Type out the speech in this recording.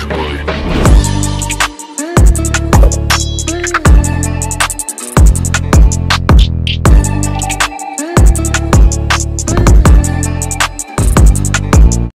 Flashpoint.